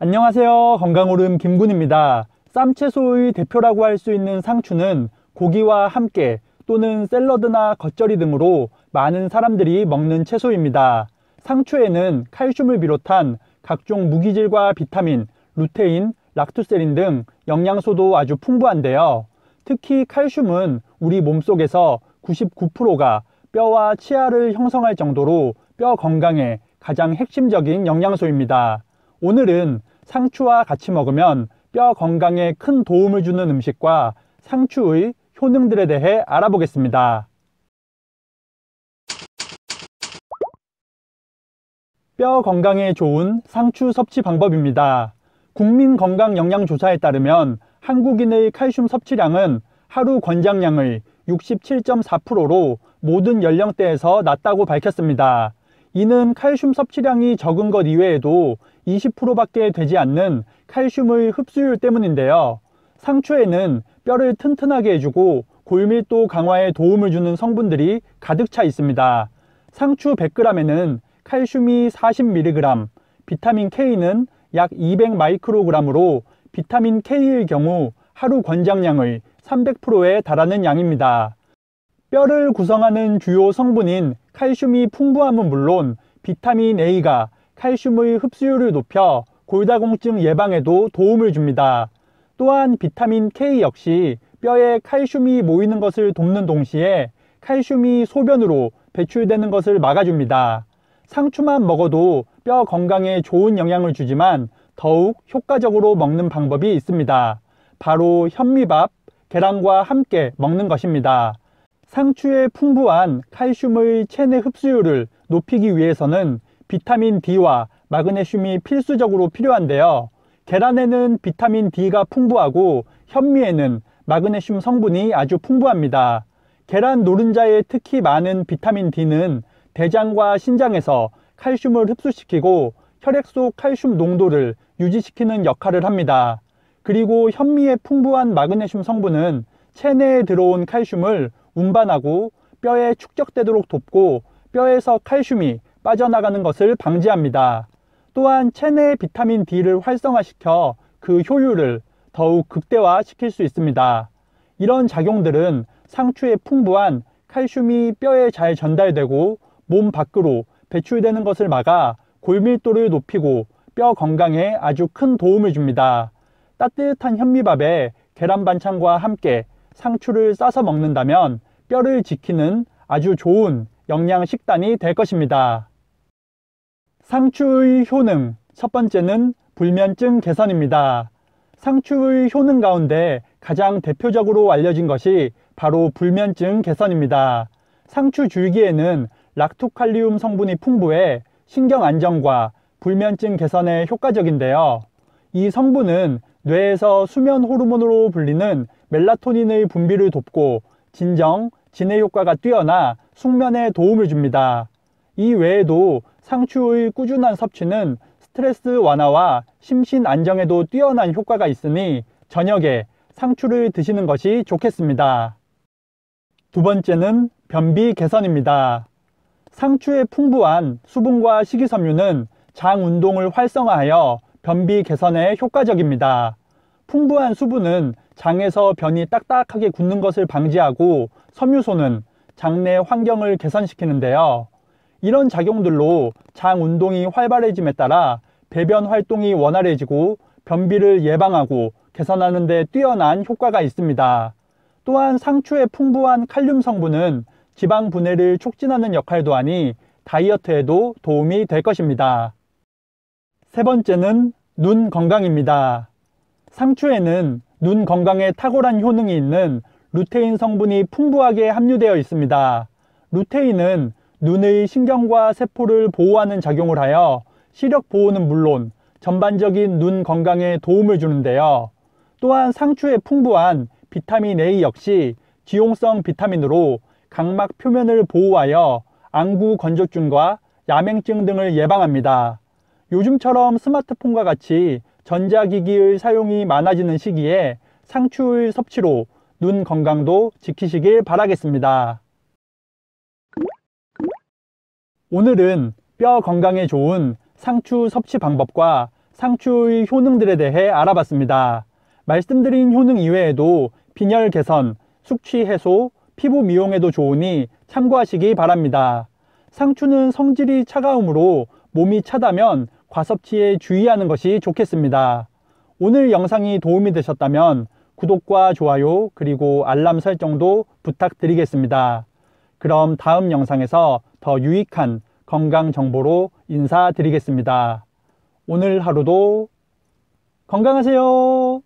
안녕하세요. 건강오름 김군입니다. 쌈채소의 대표라고 할 수 있는 상추는 고기와 함께 또는 샐러드나 겉절이 등으로 많은 사람들이 먹는 채소입니다. 상추에는 칼슘을 비롯한 각종 무기질과 비타민, 루테인, 락투세린 등 영양소도 아주 풍부한데요. 특히 칼슘은 우리 몸속에서 99%가 뼈와 치아를 형성할 정도로 뼈 건강에 가장 핵심적인 영양소입니다. 오늘은 상추와 같이 먹으면 뼈 건강에 큰 도움을 주는 음식과 상추의 효능들에 대해 알아보겠습니다. 뼈 건강에 좋은 상추 섭취 방법입니다. 국민건강영양조사에 따르면 한국인의 칼슘 섭취량은 하루 권장량의 67.4%로 모든 연령대에서 낮다고 밝혔습니다. 이는 칼슘 섭취량이 적은 것 이외에도 20%밖에 되지 않는 칼슘의 흡수율 때문인데요. 상추에는 뼈를 튼튼하게 해주고 골밀도 강화에 도움을 주는 성분들이 가득 차 있습니다. 상추 100g에는 칼슘이 40mg, 비타민 K는 약 200마이크로그램으로 비타민 K의 경우 하루 권장량의 300%에 달하는 양입니다. 뼈를 구성하는 주요 성분인 칼슘이 풍부함은 물론 비타민 A가 칼슘의 흡수율을 높여 골다공증 예방에도 도움을 줍니다. 또한 비타민 K 역시 뼈에 칼슘이 모이는 것을 돕는 동시에 칼슘이 소변으로 배출되는 것을 막아줍니다. 상추만 먹어도 뼈 건강에 좋은 영향을 주지만 더욱 효과적으로 먹는 방법이 있습니다. 바로 현미밥, 계란과 함께 먹는 것입니다. 상추의 풍부한 칼슘의 체내 흡수율을 높이기 위해서는 비타민 D와 마그네슘이 필수적으로 필요한데요. 계란에는 비타민 D가 풍부하고 현미에는 마그네슘 성분이 아주 풍부합니다. 계란 노른자에 특히 많은 비타민 D는 대장과 신장에서 칼슘을 흡수시키고 혈액 속 칼슘 농도를 유지시키는 역할을 합니다. 그리고 현미의 풍부한 마그네슘 성분은 체내에 들어온 칼슘을 운반하고 뼈에 축적되도록 돕고 뼈에서 칼슘이 빠져나가는 것을 방지합니다. 또한 체내 비타민 D를 활성화시켜 그 효율을 더욱 극대화시킬 수 있습니다. 이런 작용들은 상추의 풍부한 칼슘이 뼈에 잘 전달되고 몸 밖으로 배출되는 것을 막아 골밀도를 높이고 뼈 건강에 아주 큰 도움을 줍니다. 따뜻한 현미밥에 계란 반찬과 함께 상추를 싸서 먹는다면 뼈를 지키는 아주 좋은 영양 식단이 될 것입니다. 상추의 효능 첫 번째는 불면증 개선입니다. 상추의 효능 가운데 가장 대표적으로 알려진 것이 바로 불면증 개선입니다. 상추 줄기에는 락토칼리움 성분이 풍부해 신경 안정과 불면증 개선에 효과적인데요. 이 성분은 뇌에서 수면 호르몬으로 불리는 멜라토닌의 분비를 돕고 진정, 진해 효과가 뛰어나 숙면에 도움을 줍니다. 이 외에도 상추의 꾸준한 섭취는 스트레스 완화와 심신 안정에도 뛰어난 효과가 있으니 저녁에 상추를 드시는 것이 좋겠습니다. 두 번째는 변비 개선입니다. 상추의 풍부한 수분과 식이섬유는 장 운동을 활성화하여 변비 개선에 효과적입니다. 풍부한 수분은 장에서 변이 딱딱하게 굳는 것을 방지하고 섬유소는 장내 환경을 개선시키는데요. 이런 작용들로 장 운동이 활발해짐에 따라 배변 활동이 원활해지고 변비를 예방하고 개선하는 데 뛰어난 효과가 있습니다. 또한 상추의 풍부한 칼륨 성분은 지방 분해를 촉진하는 역할도 하니 다이어트에도 도움이 될 것입니다. 세 번째는 눈 건강입니다. 상추에는 눈 건강에 탁월한 효능이 있는 루테인 성분이 풍부하게 함유되어 있습니다. 루테인은 눈의 신경과 세포를 보호하는 작용을 하여 시력 보호는 물론 전반적인 눈 건강에 도움을 주는데요. 또한 상추에 풍부한 비타민 A 역시 지용성 비타민으로 각막 표면을 보호하여 안구 건조증과 야맹증 등을 예방합니다. 요즘처럼 스마트폰과 같이 전자기기의 사용이 많아지는 시기에 상추의 섭취로 눈 건강도 지키시길 바라겠습니다. 오늘은 뼈 건강에 좋은 상추 섭취 방법과 상추의 효능들에 대해 알아봤습니다. 말씀드린 효능 이외에도 빈혈 개선, 숙취 해소, 피부 미용에도 좋으니 참고하시기 바랍니다. 상추는 성질이 차가우므로 몸이 차다면 과섭취에 주의하는 것이 좋겠습니다. 오늘 영상이 도움이 되셨다면 구독과 좋아요 그리고 알람 설정도 부탁드리겠습니다. 그럼 다음 영상에서 더 유익한 건강 정보로 인사드리겠습니다. 오늘 하루도 건강하세요.